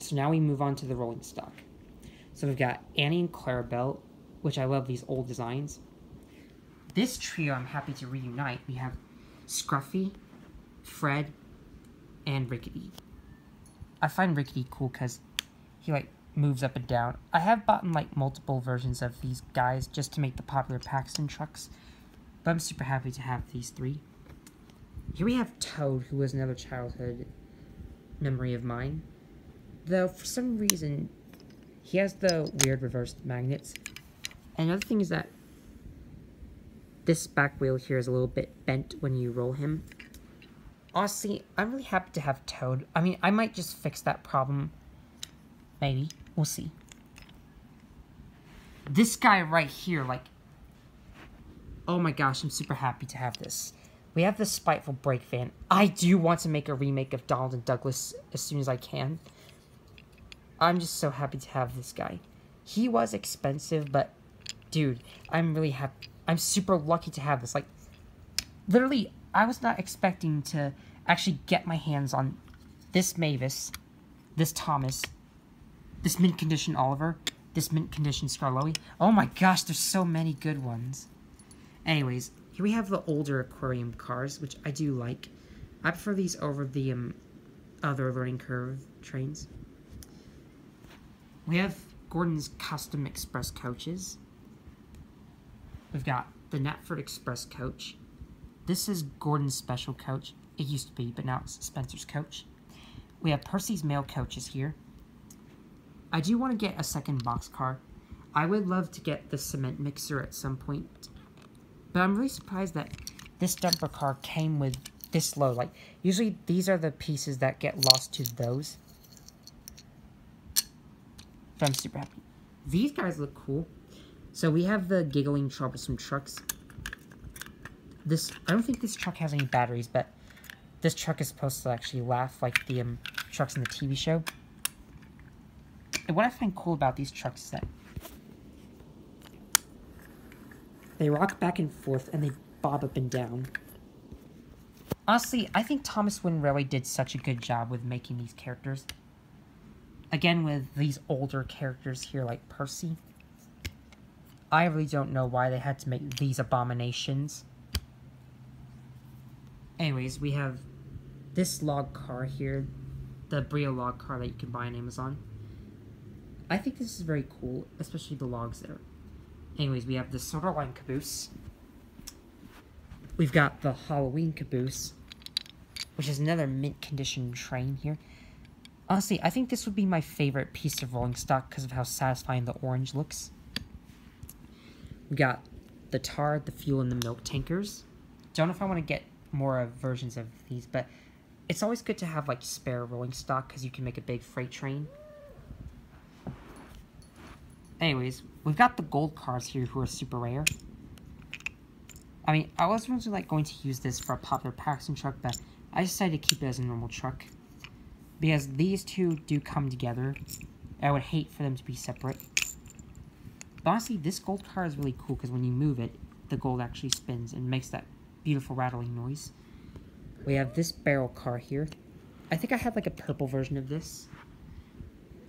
So now we move on to the rolling stock. So we've got Annie and Clarabel, which I love these old designs. This trio I'm happy to reunite. We have Scruffy, Fred, and Rickety. I find Rickety cool because he like moves up and down. I have bought like multiple versions of these guys just to make the popular Paxton trucks, but I'm super happy to have these three. Here we have Toad, who was another childhood memory of mine. Though, for some reason, he has the weird reversed magnets. Another thing is that this back wheel here is a little bit bent when you roll him. Honestly, I'm really happy to have Toad. I mean, I might just fix that problem. Maybe. We'll see. This guy right here, like... Oh my gosh, I'm super happy to have this. We have the Spiteful Brake Van. I do want to make a remake of Donald and Douglas as soon as I can. I'm just so happy to have this guy. He was expensive, but dude, I'm really happy. I'm super lucky to have this. Like, literally, I was not expecting to actually get my hands on this Mavis, this Thomas, this mint condition Oliver, this mint condition Skarloey. Oh my gosh, there's so many good ones. Anyways, here we have the older aquarium cars, which I do like. I prefer these over the um, other learning curve trains. We have Gordon's Custom Express coaches. We've got the Knapford Express coach. This is Gordon's special coach. It used to be, but now it's Spencer's coach. We have Percy's mail coaches here. I do want to get a second boxcar. I would love to get the cement mixer at some point. But I'm really surprised that this dumper car came with this low. Like, usually these are the pieces that get lost to those. But I'm super happy. These guys look cool. So we have the Giggling Troublesome Trucks. This, I don't think this truck has any batteries, but this truck is supposed to actually laugh like the um, trucks in the TV show. And what I find cool about these trucks is that they rock back and forth and they bob up and down. Honestly, I think Thomas Wooden Railway did such a good job with making these characters. Again, with these older characters here like Percy. I really don't know why they had to make these abominations. Anyways, we have this log car here. The Brio log car that you can buy on Amazon. I think this is very cool, especially the logs there. Anyways, we have the Sodor Line caboose. We've got the Halloween caboose, which is another mint condition train here. Honestly, I think this would be my favorite piece of rolling stock because of how satisfying the orange looks. We got the tar, the fuel, and the milk tankers. Don't know if I want to get more versions of these, but it's always good to have like spare rolling stock because you can make a big freight train. Anyways, we've got the gold cars here who are super rare. I mean, I was originally like going to use this for a popular Paxton truck, but I decided to keep it as a normal truck. Because these two do come together. I would hate for them to be separate. But honestly, this gold car is really cool because when you move it, the gold actually spins and makes that beautiful rattling noise. We have this barrel car here. I think I had like a purple version of this.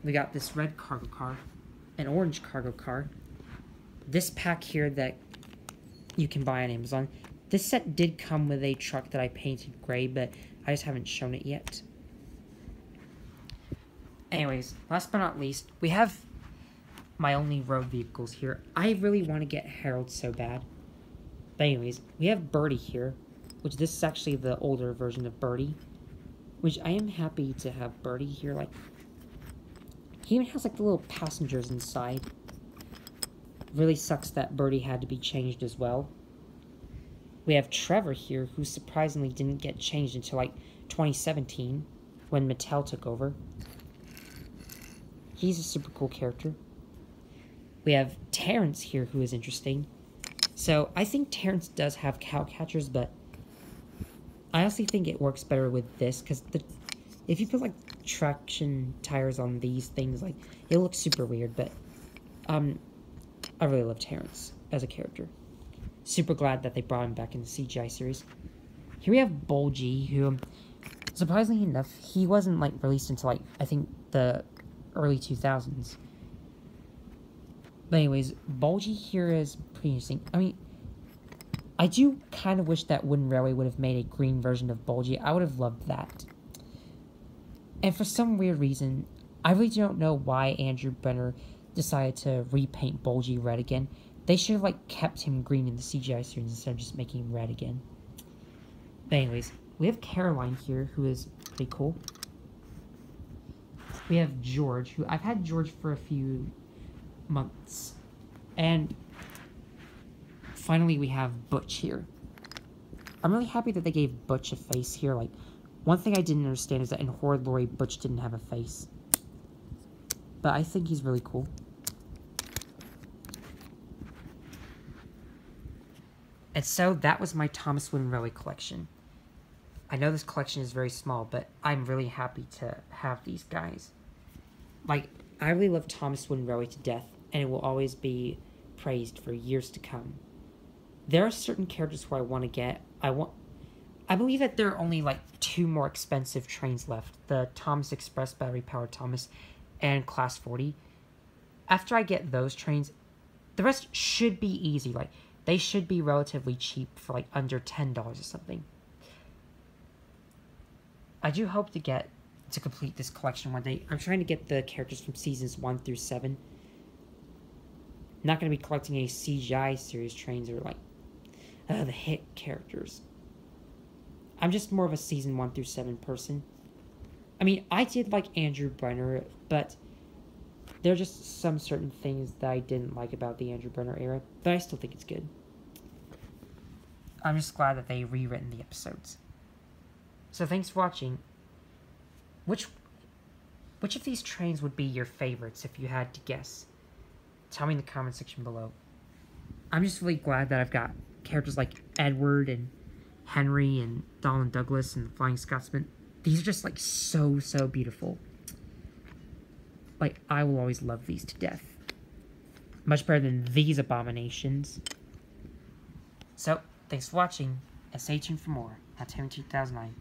We got this red cargo car, an orange cargo car, this pack here that you can buy on Amazon. This set did come with a truck that I painted gray, but I just haven't shown it yet. Anyways, last but not least, we have my only road vehicles here. I really want to get Harold so bad. But anyways, we have Bertie here, which this is actually the older version of Bertie. Which I am happy to have Bertie here, like... He even has like the little passengers inside. Really sucks that Bertie had to be changed as well. We have Trevor here, who surprisingly didn't get changed until like 2017, when Mattel took over. He's a super cool character. We have Terence here, who is interesting. So, I think Terence does have cow catchers, but I honestly think it works better with this, because the if you put, like, traction tires on these things, like, it looks super weird, but, um, I really love Terence as a character. Super glad that they brought him back in the CGI series. Here we have Bulgy, who, surprisingly enough, he wasn't, like, released until, like, I think the early 2000s. But anyways, Bulgy here is pretty interesting. I mean, I do kind of wish that Wooden Railway would have made a green version of Bulgy. I would have loved that. And for some weird reason, I really don't know why Andrew Brenner decided to repaint Bulgy red again. They should have like kept him green in the CGI series instead of just making him red again. But anyways, we have Caroline here, who is pretty cool. We have George, who I've had George for a few months. And finally we have Butch here. I'm really happy that they gave Butch a face here. Like, one thing I didn't understand is that in Horrid Lorry, Butch didn't have a face. But I think he's really cool. And so that was my Thomas Railway collection. I know this collection is very small, but I'm really happy to have these guys. Like, I really love Thomas Wooden Railway to death, and it will always be praised for years to come. There are certain characters who I want to get. I want. I believe that there are only like two more expensive trains left: the Thomas Express battery powered Thomas, and Class 40. After I get those trains, the rest should be easy. Like they should be relatively cheap for like under ten dollars or something. I do hope to get to complete this collection one day. I'm trying to get the characters from seasons one through seven. I'm not going to be collecting any CGI series trains or like uh, the hit characters. I'm just more of a season one through seven person. I mean, I did like Andrew Brenner, but there are just some certain things that I didn't like about the Andrew Brenner era, but I still think it's good. I'm just glad that they rewritten the episodes. So thanks for watching. Which which of these trains would be your favorites if you had to guess? Tell me in the comment section below. I'm just really glad that I've got characters like Edward and Henry and Donald Douglas and the Flying Scotsman. These are just like so, so beautiful. Like, I will always love these to death. Much better than these abominations. So, thanks for watching, and stay tuned for more. Hammy 2009.